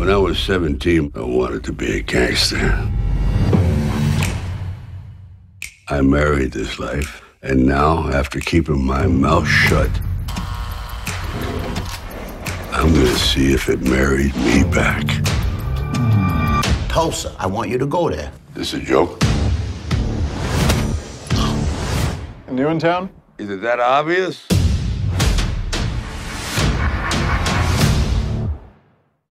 When I was 17, I wanted to be a gangster. I married this life, and now, after keeping my mouth shut, I'm gonna see if it married me back. Tulsa, I want you to go there. This a joke? And you in town? Is it that obvious?